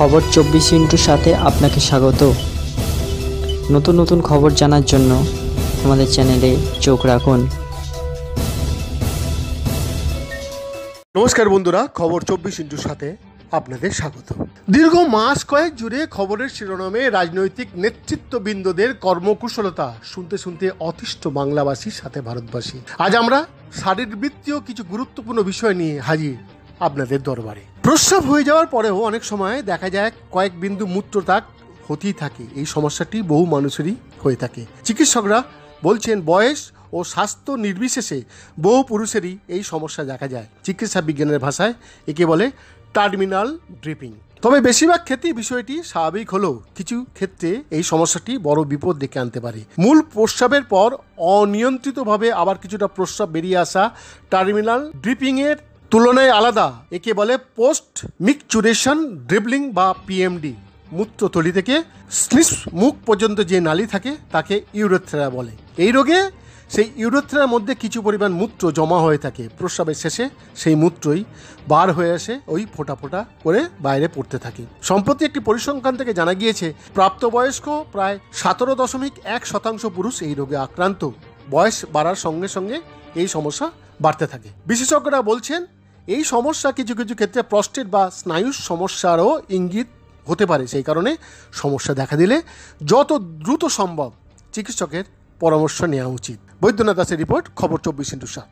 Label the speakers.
Speaker 1: খবর চব্বিশ ইন্টুর সাথে আপনাকে স্বাগত। নতুন নতুন খবর জানার জন্য আমাদের চ্যানেলে চোখ রাখুন।
Speaker 2: নমস্কার বন্ধুরা, খবর চব্বিশ ইন্টুর সাথে আপনাদের স্বাগত। দীর্ঘ মাস কয়েক জুড়ে খবরের শিরোনামে রাজনৈতিক নেতৃত্ববৃন্দদের কর্মকুশলতা শুনতে শুনতে অতিষ্ঠ বাংলাবাসীর সাথে ভারতবাসী। আজ আমরা শারীরবৃত্তীয় কিছু গুরুত্বপূর্ণ বিষয় নিয়ে হাজির। আপনাদের দরবারে। প্রস্রাব হয়ে যাওয়ার পরেও অনেক সময় দেখা যায় কয়েক বিন্দু মূত্রত্যাগ হতেই থাকে। এই সমস্যাটি বহু মানুষেরই হয়ে থাকে। চিকিৎসকরা বলছেন, বয়স ও স্বাস্থ্য নির্বিশেষে বহু পুরুষেরই এই সমস্যা দেখা যায়। চিকিৎসা বিজ্ঞানের ভাষায় একে বলে টার্মিনাল ড্রিপিং। তবে বেশিরভাগ ক্ষেত্রেই বিষয়টি স্বাভাবিক হলেও কিছু ক্ষেত্রে এই সমস্যাটি বড় বিপদ ডেকে আনতে পারে। মূল প্রস্রাবের পর অনিয়ন্ত্রিতভাবে আবার কিছুটা প্রস্রাব বেরিয়ে আসা টার্মিনাল ড্রিপিংয়ের তুলনায় আলাদা। একে বলে পোস্ট মিকচুরেশন ড্রিবলিং বা পিএমডি মূত্রথলি থেকে স্লিস মুখ পর্যন্ত যে নালী থাকে, তাকে ইউরোথ্রা বলে। এই রোগে সেই ইউরোথ্রার মধ্যে কিছু পরিমাণ মূত্র জমা হয়ে থাকে। প্রস্রাবের শেষে সেই মূত্রই বার হয়ে আসে, ওই ফোঁটা ফোঁটা করে বাইরে পড়তে থাকে। সম্প্রতি একটি পরিসংখ্যান থেকে জানা গিয়েছে, প্রাপ্তবয়স্ক প্রায় সতেরো দশমিক এক শতাংশ পুরুষ এই রোগে আক্রান্ত। বয়স বাড়ার সঙ্গে সঙ্গে এই সমস্যা বাড়তে থাকে। বিশেষজ্ঞরা বলছেন এই সমস্যা কিছু কিছু ক্ষেত্রে প্রস্টেট বা স্নায়ুর সমস্যারও ইঙ্গিত হতে পারে। সেই কারণে সমস্যা দেখা দিলে যত দ্রুত সম্ভব চিকিৎসকের পরামর্শ নেওয়া উচিত। বৈদ্যনাথ দাসের রিপোর্ট, খবর চব্বিশ ইন্টু সাত।